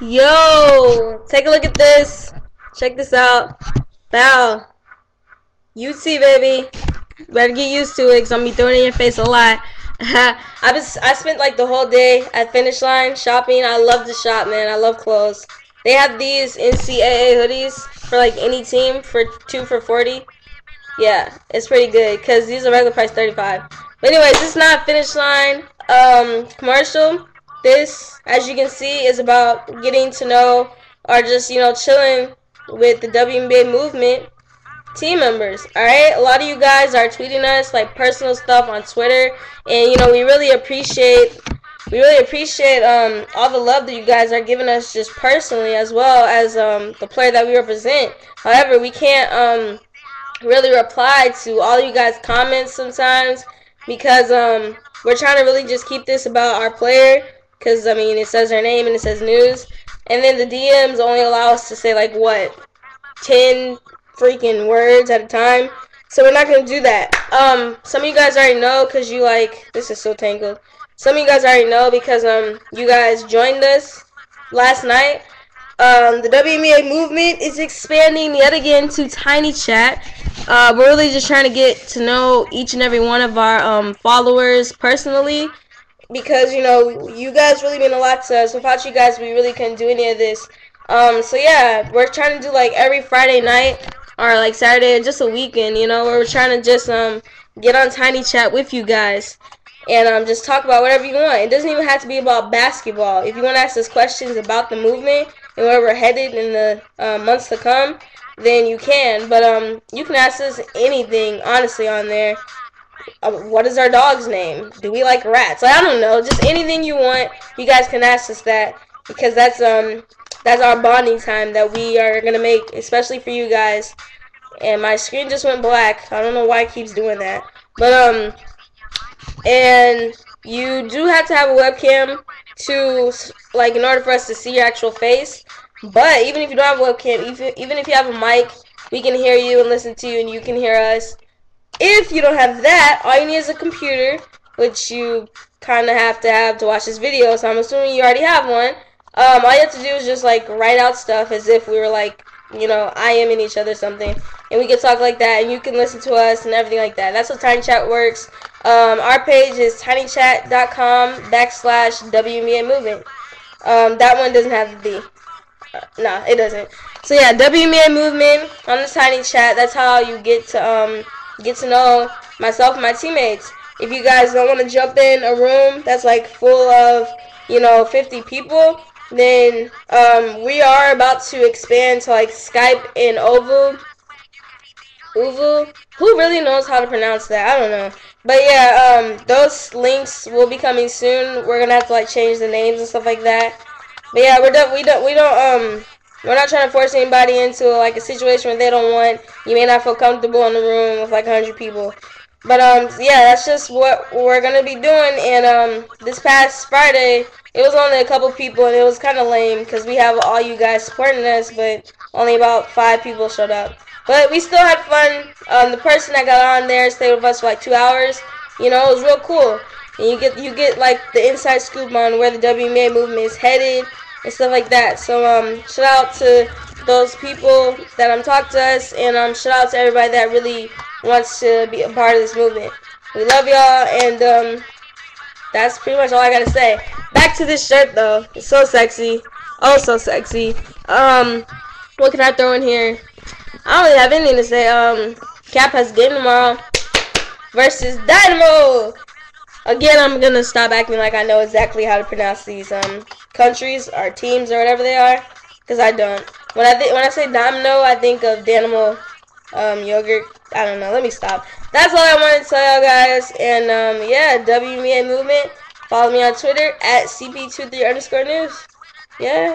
Yo, take a look at this. Check this out. Bow. UT, baby. Better get used to it because I'm going to be throwing in your face a lot. I was I spent like the whole day at Finish Line shopping. I love the shop, man. I love clothes. They have these NCAA hoodies for like any team for two for 40. Yeah, it's pretty good because these are regular price 35. But anyways, is not Finish Line um, commercial. This, as you can see, is about getting to know or just, you know, chilling with the WNBA movement team members. Alright? A lot of you guys are tweeting us like personal stuff on Twitter. And you know, we really appreciate we really appreciate um, all the love that you guys are giving us just personally as well as um, the player that we represent. However, we can't um, really reply to all you guys' comments sometimes because um, we're trying to really just keep this about our player because I mean it says her name and it says news, and then the DMs only allow us to say like what ten freaking words at a time. So we're not gonna do that. Um, some of you guys already know because you like this is so tangled. Some of you guys already know because um you guys joined us last night. Um, the WNBA movement is expanding yet again to Tiny Chat. Uh, we're really just trying to get to know each and every one of our um, followers personally because you know you guys really mean a lot to us. Without you guys, we really couldn't do any of this. Um, so yeah, we're trying to do like every Friday night or like Saturday, just a weekend. You know, where we're trying to just um get on Tiny Chat with you guys and um just talk about whatever you want. It doesn't even have to be about basketball. If you want to ask us questions about the movement and where we're headed in the uh, months to come, then you can. But um, you can ask us anything honestly on there. Uh, what is our dog's name? Do we like rats? Like, I don't know. Just anything you want, you guys can ask us that because that's um that's our bonding time that we are gonna make, especially for you guys. And my screen just went black. I don't know why it keeps doing that. But um, and you do have to have a webcam to like in order for us to see your actual face. But even if you don't have a webcam, even even if you have a mic, we can hear you and listen to you, and you can hear us. If you don't have that, all you need is a computer, which you kind of have to have to watch this video. So I'm assuming you already have one. Um, all you have to do is just like write out stuff as if we were like, you know, I am in each other something, and we can talk like that, and you can listen to us and everything like that. That's how Tiny Chat works. Um, our page is tinychat.com backslash WNBA movement. Um, that one doesn't have the D. Uh, nah, it doesn't. So yeah, WNBA movement on the Tiny Chat. That's how you get to um get to know myself and my teammates. If you guys don't want to jump in a room that's like full of you know 50 people, then um, we are about to expand to like Skype and Oval. ooVoo. Who really knows how to pronounce that? I don't know. But yeah, um, those links will be coming soon. We're gonna have to like change the names and stuff like that. But yeah, we're done. We don't. We don't. Um, we're not trying to force anybody into like a situation where they don't want. You may not feel comfortable in the room with like hundred people. But um, yeah, that's just what we're gonna be doing. And um, this past Friday, it was only a couple people, and it was kind of lame because we have all you guys supporting us, but only about five people showed up. But we still had fun. Um, the person that got on there stayed with us for like two hours. You know, it was real cool. And you get you get like the inside scoop on where the WNBA movement is headed and stuff like that. So um, shout out to those people that um talked to us, and um shout out to everybody that really wants to be a part of this movement. We love y'all, and um that's pretty much all I gotta say. Back to this shirt though. It's so sexy. Oh, so sexy. Um, what can I throw in here? I don't really have anything to say. Um, Cap has game tomorrow versus Dynamo. Again, I'm gonna stop acting like I know exactly how to pronounce these um countries or teams or whatever they are, because I don't. When I when I say Domino, I think of Dynamo um, yogurt. I don't know. Let me stop. That's all I wanted to tell y'all guys. And um, yeah, WNBA movement. Follow me on Twitter at CP23 underscore news. Yeah.